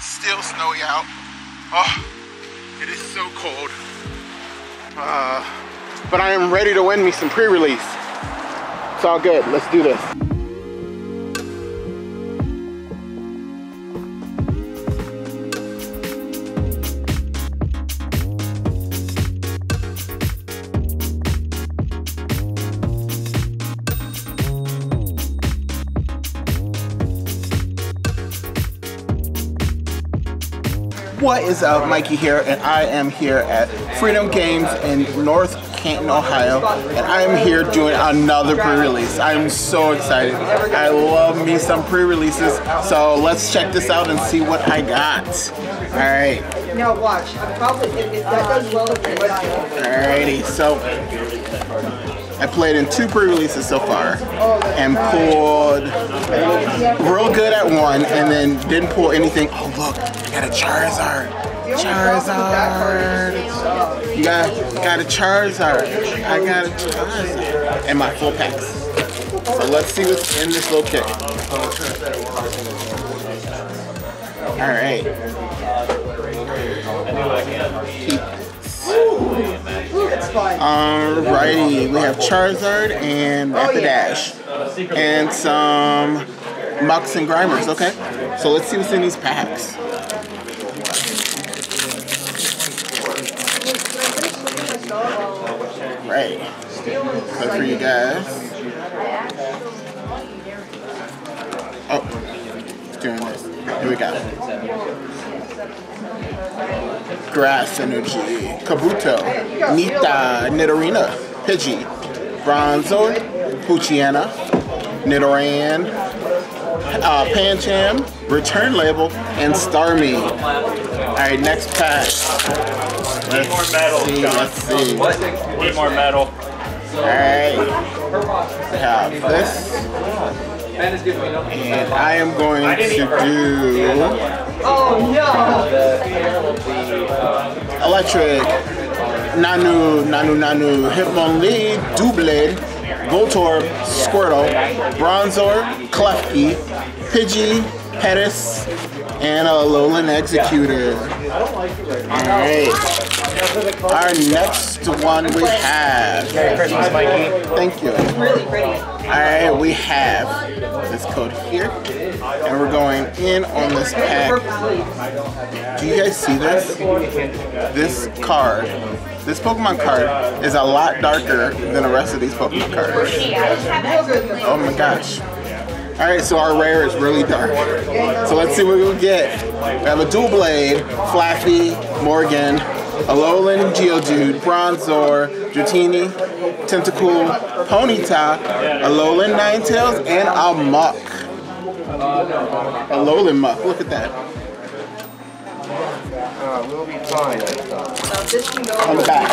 Still snowy out. Oh, it is so cold. Uh, but I am ready to win me some pre-release. It's all good. Let's do this. What is up, Mikey here, and I am here at Freedom Games in North Canton, Ohio, and I am here doing another pre-release. I'm so excited. I love me some pre-releases, so let's check this out and see what I got. All right. Now watch. I'm probably that does well with Alrighty, so I played in two pre-releases so far and pulled real good at one and then didn't pull anything. Oh look, I got a Charizard. Charizard. Got, got a Charizard. I got a Charizard. And my full packs. So let's see what's in this little kit. Alright. Alrighty, we have Charizard and oh, Rapidash. And some Muks and Grimers, okay? So let's see what's in these packs. Right. Good for you guys. Oh, it's doing this. Here we go. Grass Energy, Kabuto, Nita, Nidorina, Pidgey, Bronzor, Poochyena, Nidoran, uh, Pancham, Return Label, and Starmie. Alright, next pack. Let's more metal, see, John. let's see. Need more metal. Alright. We have this. And I am going to do Oh no! Electric, Nanu, Nanu, Nanu, Hitmonlee, Doublade, Voltorb, Squirtle, Bronzor, Klefki, Pidgey, Pettis, and a Alolan Exeggutor. Alright. Our next one we have. Merry Christmas, Mikey. Thank you. Really pretty. Alright, we have this code here. And we're going in on this pack. Do you guys see this? This card, this Pokemon card is a lot darker than the rest of these Pokemon cards. Oh my gosh. Alright, so our rare is really dark. So let's see what we'll get. We have a Dual Blade, Flaaffy, Morgan, Alolan Geodude, Bronzor, Dratini, Tentacool, Ponyta, Alolan Ninetales, and a Muk. Alolan Muk, look at that. we'll be fine. On the back.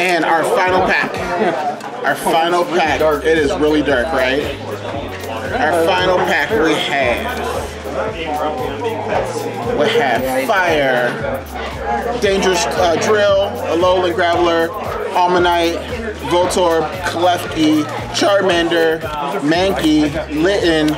And our final pack. Our final pack. It is really dark, right? Our final pack we have. We have Fire, Dangerous uh, Drill, Alolan Graveler, Omanyte, Voltorb, Klefki, Charmander, Mankey, Litten,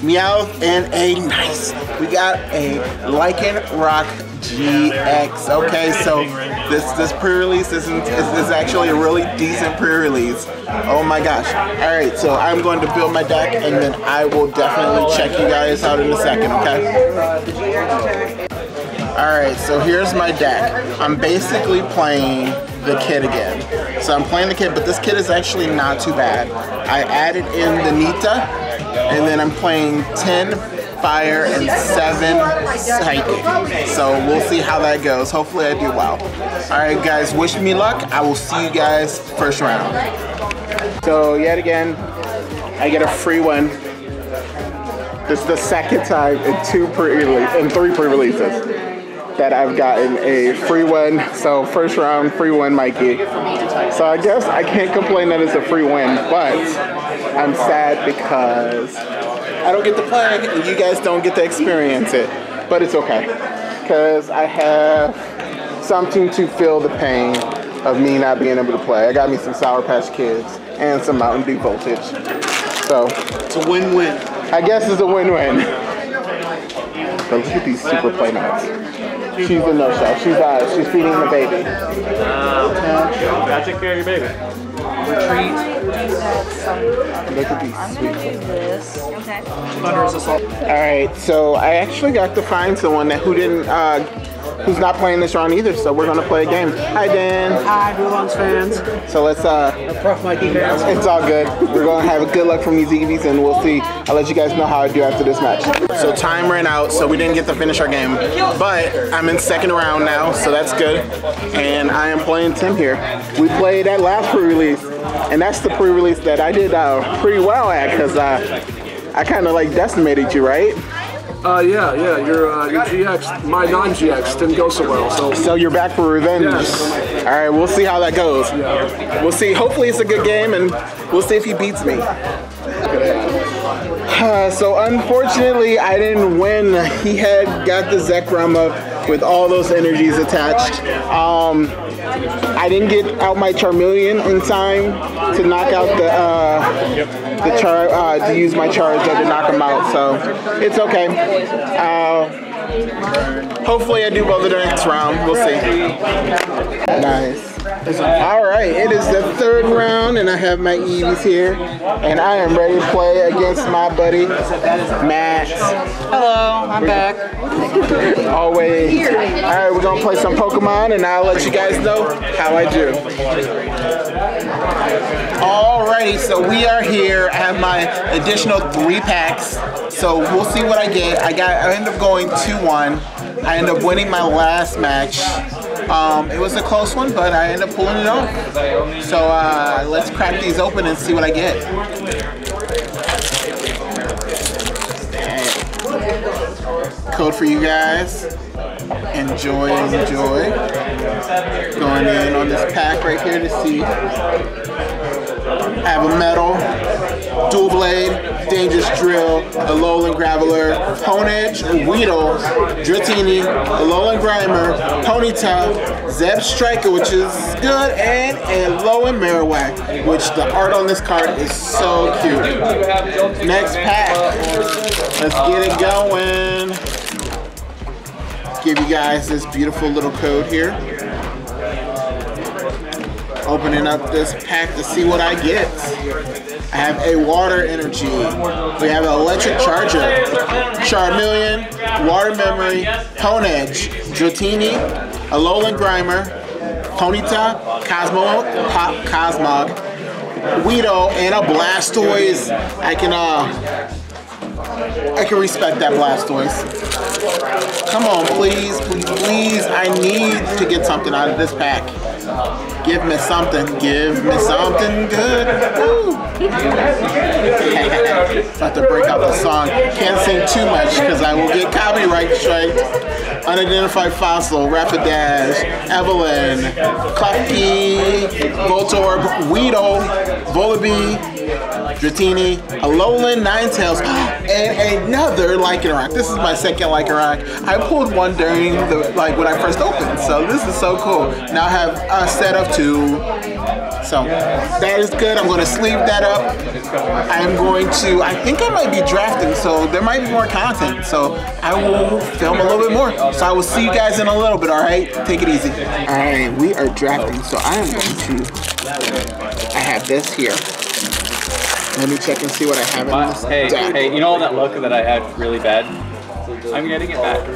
Meowth, and a nice. We got a Lycan Rock GX. Okay, so this this pre-release isn't is, is actually a really decent pre-release. Oh my gosh! All right, so I'm going to build my deck, and then I will definitely check you guys out in a second. Okay. All right, so here's my deck. I'm basically playing the kid again. So I'm playing the kid, but this kid is actually not too bad. I added in the Nita, and then I'm playing 10 fire and 7 psychic. So we'll see how that goes. Hopefully I do well. All right, guys, wish me luck. I will see you guys first round. So yet again, I get a free one. This is the second time in two pre in three pre-releases that I've gotten a free one. So first round, free one, Mikey. So I guess I can't complain that it's a free win, but I'm sad because I don't get to play and you guys don't get to experience it. But it's okay, because I have something to feel the pain of me not being able to play. I got me some Sour Patch Kids and some Mountain Dew Voltage. So It's a win-win. I guess it's a win-win. But look at these super play nuts. She's the no show. She's uh she's feeding the baby. Gotta take care of your baby. Retreat. Look at these I'm gonna do this. Okay. All right, so I actually got to find someone that who didn't, uh, who's not playing this round either. So we're gonna play a game. Hi, Dan. Hi, Blue fans. So let's, uh, Prof Mikey fans. it's all good. We're gonna have a good luck from these Eevees, and we'll see. I'll let you guys know how I do after this match. So time ran out, so we didn't get to finish our game. But I'm in second round now, so that's good. And I am playing Tim here. We played that last pre-release, and that's the pre-release that I did uh, pretty well at, because uh, I kind of like decimated you, right? Uh, yeah, yeah, your, uh, your GX, my non-GX didn't go so well, so So you're back for revenge. Yes. All right, we'll see how that goes. We'll see. Hopefully, it's a good game, and we'll see if he beats me. Uh, so unfortunately, I didn't win. He had got the Zekrom up with all those energies attached. Um, I didn't get out my Charmeleon in time to knock out the uh, the char uh, to use my charge to knock him out. So it's okay. Uh, hopefully, I do well the next round. We'll see. Nice. All right, it is the third round, and I have my Eevees here, and I am ready to play against my buddy Matt. Hello, I'm back. Always. All right, we're gonna play some Pokemon, and I'll let you guys know how I do. Alrighty, so we are here. I have my additional three packs, so we'll see what I get. I got. I end up going two one. I end up winning my last match. Um, it was a close one, but I ended up pulling it off. So uh, let's crack these open and see what I get. Code for you guys. Enjoy, enjoy. Going in on this pack right here to see. Have a metal, Doublade, dangerous drill, Alolan Graveler, Honedge, Weedle, Dratini, Alolan Grimer, Ponyta, Zebstrika, which is good, and Alolan Marowak, which the art on this card is so cute. Next pack. Let's get it going. Give you guys this beautiful little code here. Opening up this pack to see what I get. I have a water energy. We have an electric charger, Charmeleon, water memory, Honedge, Dratini, Alolan Grimer, Ponyta, Cosmo, Pop, Cosmog, Weedle, and a Blastoise. I can uh I can respect that Blastoise. Come on, please, please, please. I need to get something out of this pack. Give me something. Give me something good. About to break out the song. Can't sing too much because I will get copyright strike. Unidentified fossil, Rapidash, Evelyn, Klefki, Voltorb, Weedle, Volibee, Dratini, Alolan Ninetales, and another Lycanroc. This is my second Lycanroc. I pulled one during the like when I first opened, so this is so cool. Now I have a set of two. So that is good. I'm going to sleeve that up. I'm going to, I think I might be drafting, so there might be more content. So I will film a little bit more. So I will see you guys in a little bit, all right? Take it easy. All right, we are drafting, so I am going to, I have this here. Let me check and see what I have in this Hey, deck. hey, you know all that luck that I had really bad? I'm getting it back.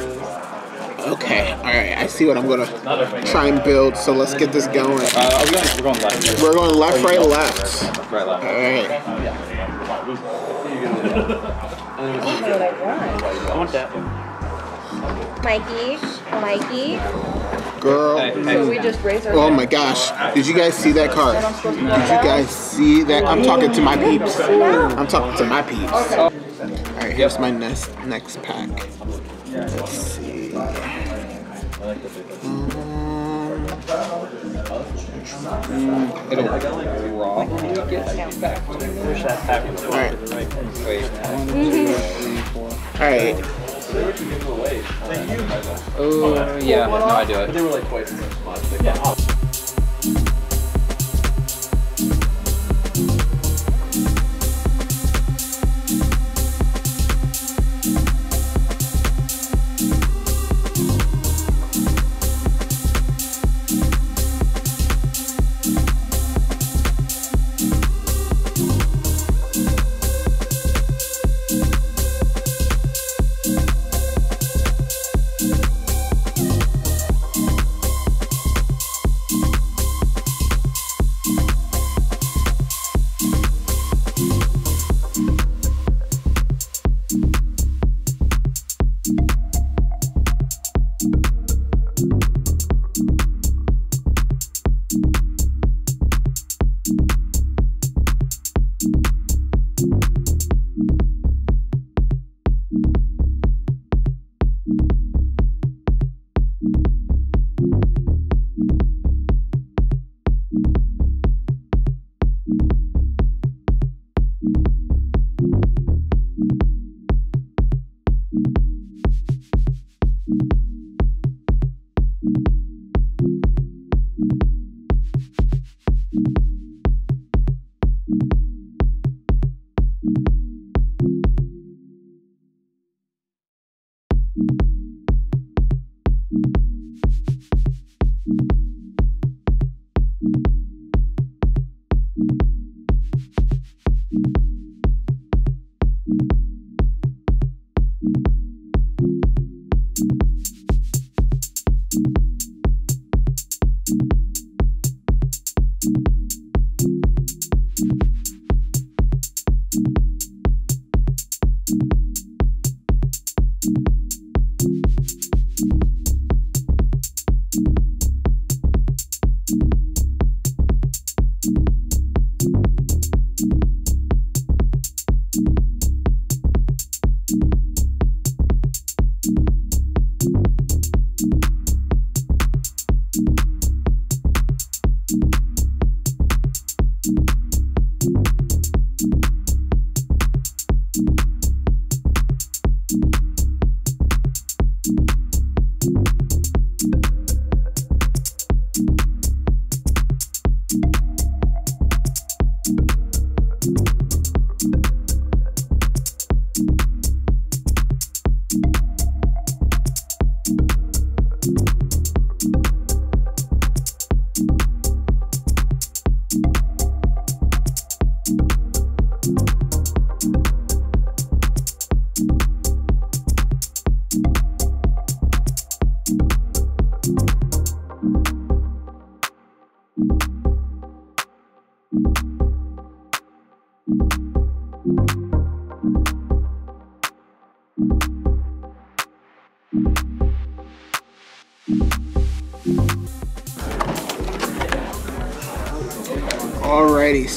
Okay, all right, I see what I'm going to try and build, so let's get this going. Uh, are we going, we're going left. We're going left, right, left. Right, left. right. I want that. Mikey, Mikey. Girl. Hey, So we just raise our. Oh my gosh. Did you guys see that card? Did you guys see that? I'm talking to my peeps. I'm talking to my peeps. Alright, here's my next next pack. Let's see. Um, It'll raw. Push that into Alright. Alright. Oh, yeah. No, I do it. Alrighty,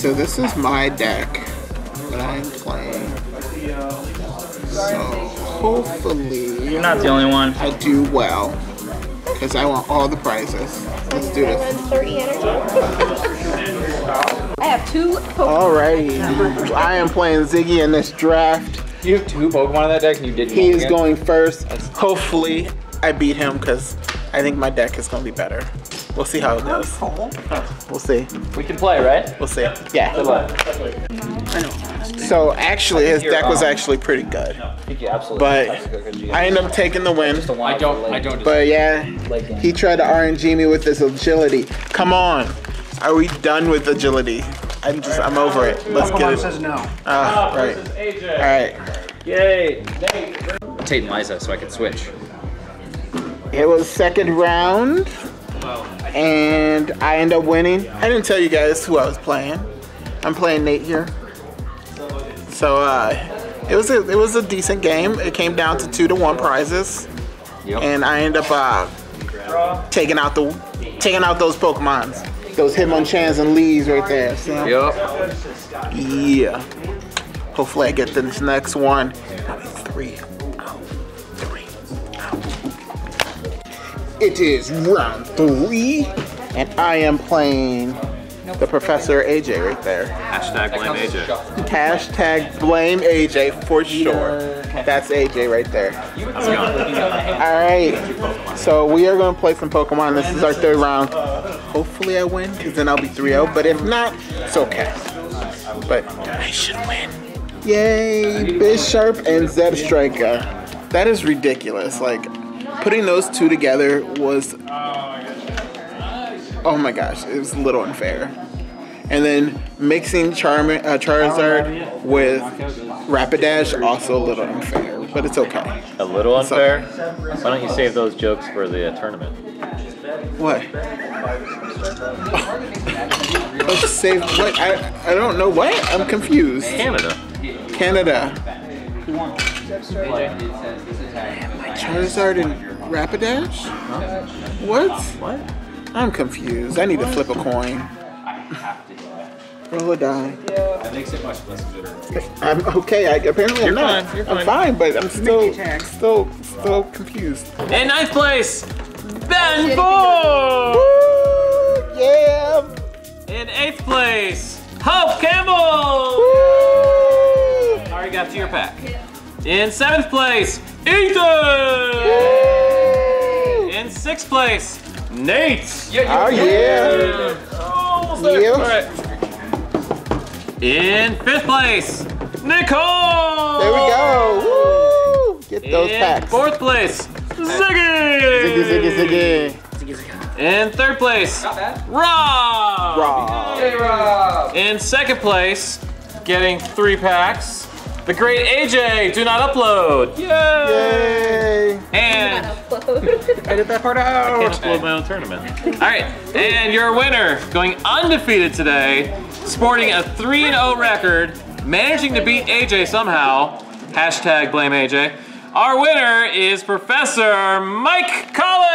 so this is my deck that I'm playing. So hopefully You're not the only one. I do well. Because I want all the prizes. Let's do this. 30 energy. I have two Pokemon. Alrighty. I am playing Ziggy in this draft. You have two Pokemon in that deck and you didn't He is again? going first. Hopefully I beat him because I think my deck is going to be better. We'll see how it goes. We'll see. We can play, right? We'll see. Yeah. Good luck. So actually, his deck was actually pretty good. I think absolutely But I, I ended up taking the win. I don't. I don't. But yeah, he tried to RNG me with his agility. Come on. Are we done with agility? I'm just, I'm over it. Let's get Pokemon it. says no. Ah, right. All right. Yay! Tate and Liza, so I could switch. It was second round, and I end up winning. I didn't tell you guys who I was playing. I'm playing Nate here. So uh, it was a it was a decent game. It came down to two to one prizes, Yep. and I end up uh, taking out the taking out those Pokemons, those Hitmonchans and Lees right there. So, Yep. yeah. Hopefully I get this next one. Three. It is round three, and I am playing the Professor AJ right there. Hashtag blame AJ. Hashtag blame AJ for sure. That's AJ right there. How's it going? All right, so we are going to play some Pokemon. This is our third round. Hopefully I win, because then I'll be 3-0. But if not, it's okay. But I should win. Yay, Bisharp and Zebstrika. That is ridiculous. Like, putting those two together was... Oh my gosh, it was a little unfair. And then mixing Charm- uh, Charizard with Rapidash, also a little unfair. But it's okay. A little unfair. Why don't you save those jokes for the uh, tournament? What? Let's save. What? I, I don't know what. I'm confused. Canada. Canada. Charizard and Rapidash? What? What? I'm confused. I need to flip a coin. Roll a die. That makes it much less bitter. I'm okay. I, apparently I'm You're not. fine, you're I'm fine, but I'm still, still, still confused. In ninth place, Ben Ford. Woo! Yeah. In eighth place, Hope Campbell. Woo! Already got to your pack. In seventh place, Ethan. In sixth place, Nate. Oh yeah. Almost there. Yeah. All right. In fifth place, Nicole. There we go. Woo! Get those In packs. fourth place, Ziggy. Ziggy, ziggy, ziggy. In third place, Not bad. Rob. Raw. Hey, Rob. In second place, getting three packs, the great AJ. Do not upload. Yay! Yay. And Edit that part out. I can't upload my own tournament. All right, and your winner, going undefeated today, sporting a 3 0 record, managing to beat AJ somehow. Hashtag blame AJ. Our winner is Professor Mike Collins.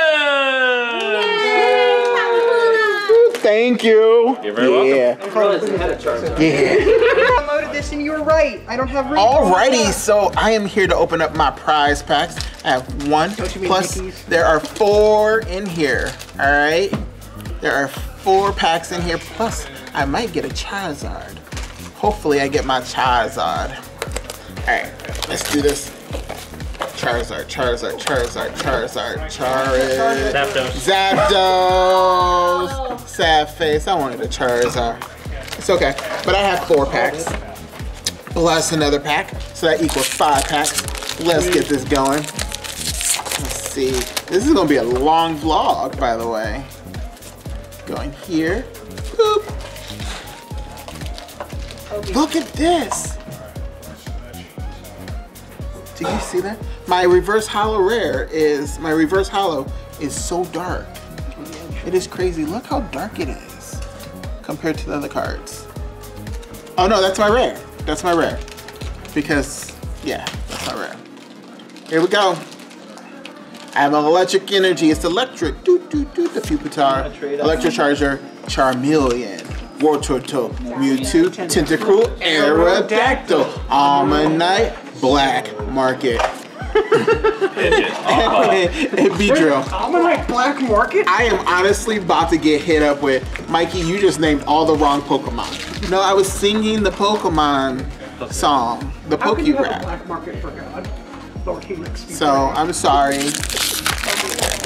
Thank you. You're very welcome. Yeah. I realized I had a Charizard. Yeah. I downloaded this and you were right. I don't have recall. Alrighty, so I am here to open up my prize packs. I have one, you mean plus Mickey's? there are four in here, alright? There are four packs in here, plus I might get a Charizard. Hopefully I get my Charizard. Alright, let's do this. Charizard, Charizard, Charizard, Charizard, Charizard. Zapdos. Zapdos! Sad face, I wanted a Charizard. It's okay, but I have four packs. Plus another pack, so that equals five packs. Let's get this going. Let's see. This is gonna be a long vlog, by the way. Going here. Boop. Look at this. Do you see that? My reverse hollow rare is, my reverse hollow is so dark. It is crazy. Look how dark it is compared to the other cards. Oh no, that's my rare. That's my rare. Because, yeah, that's my rare. Here we go. I have an electric energy. It's electric. Doot, doot, doot. The Pupitar. Electric Charger. Charmeleon. Wartortle. Mewtwo. Tentacruel. Aerodactyl. Omanyte. Black Market. and Beedrill. I'm in like black market. I am honestly about to get hit up with Mikey. You just named all the wrong Pokemon. No, I was singing the Pokemon song, the How can you have a black market for God? Lord Helix. So I'm sorry.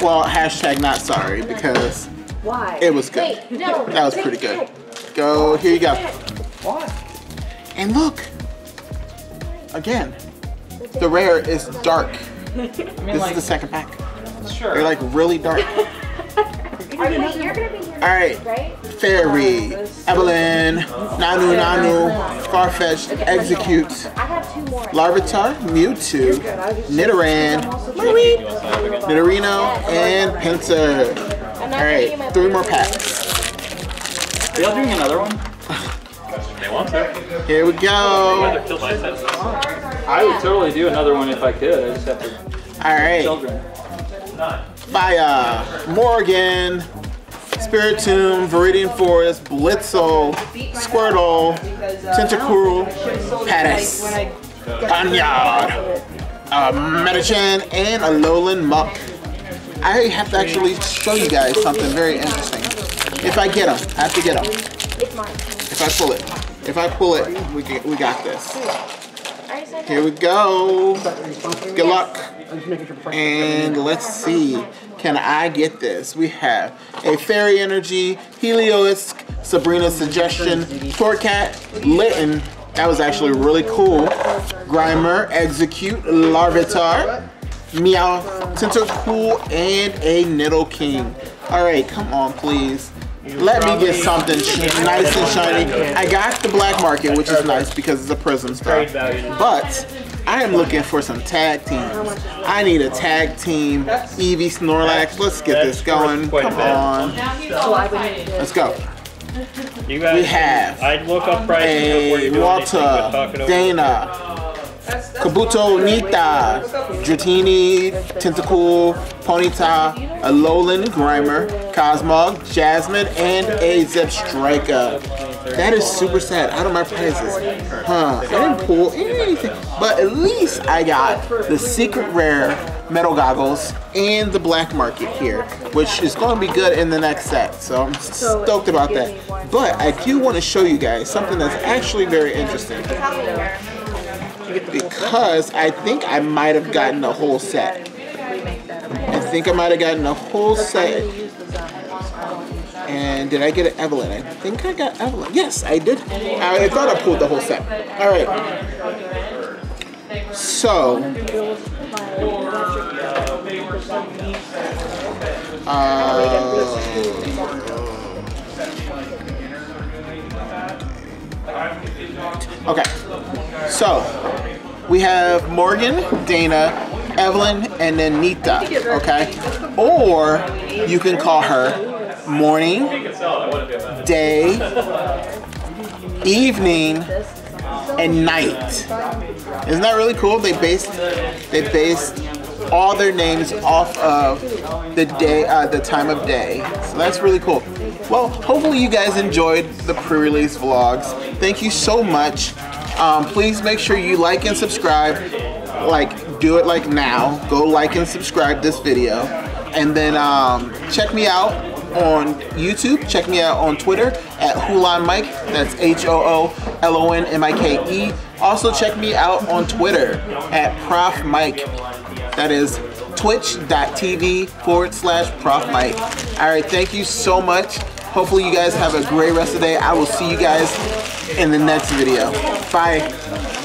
Well, hashtag not sorry because Why? it was good. Wait, no. That was pretty good. Go here you go. And look, again, the rare is dark. This is the second pack. They're like really dark. Wait, you're gonna be here All right. next, right? Fairy, Evelyn, Nanu Nanu, Farfetch, Exeggcute, I have. Larvitar, Mewtwo, Nidoran, Mareep, Nidorino, and Pinsir. I'm not All giving you my right, three more packs. Are y'all doing another one? They want to. Here we go. Kill. I would totally do another one if I could. I just have to All right, children. Fire, Morgan, Spiritomb, Viridian Forest, Blitzle, Squirtle, Tentacruel, Patis, Panyard, uh, Metachan, and a Alolan Muk. I have to actually show you guys something very interesting. If I get them, I have to get them. If I pull it, if I pull it, we get, we got this. Here we go. Good luck. And let's see, can I get this? We have a Fairy Energy, Heliolisk, Sabrina's Suggestion, Torracat, Litten, that was actually really cool, Grimer, Exeggcute, Larvitar, Meow, Tentacool, and a Niddle King. All right, come on, please. Let me get something nice and shiny. I got the black market, which is nice because it's a prism stuff. But I am looking for some tag teams. I need a tag team. Eevee Snorlax. Let's get this going. Come on. Let's go. You guys, We have I'd look up pricing before A you do anything, but talk Walter. Dana, Kabuto Nita, Dratini, Tentacool, Ponyta, Alolan Grimer, Cosmog, Jasmine, and a Zebstrika. That is super sad. Out of my prizes. Huh. I didn't pull anything. But at least I got the secret rare metal goggles and the black market here, which is going to be good in the next set. So I'm stoked about that. But I do want to show you guys something that's actually very interesting because I think I might have gotten a whole set. I think I might have gotten a whole set. And did I get an Evelyn? I think I got Evelyn. Yes, I did. I, I thought I pulled the whole set. All right. So. Uh, okay. So, we have Morgan, Dana, Evelyn, and then Nita, okay? Or you can call her morning, day, evening, and night. Isn't that really cool? They based they based all their names off of the day, uh, the time of day. So that's really cool. Well, hopefully you guys enjoyed the pre-release vlogs. Thank you so much. Um, please make sure you like and subscribe. Like, do it like now. Go like and subscribe this video. And then um, check me out on YouTube. Check me out on Twitter at Hoolon Mike. That's H-O-O-L-O-N-M-I-K-E. Also check me out on Twitter at Prof Mike. That is twitch.tv forward slash Prof Mike. All right, thank you so much. Hopefully you guys have a great rest of the day. I will see you guys in the next video. Bye.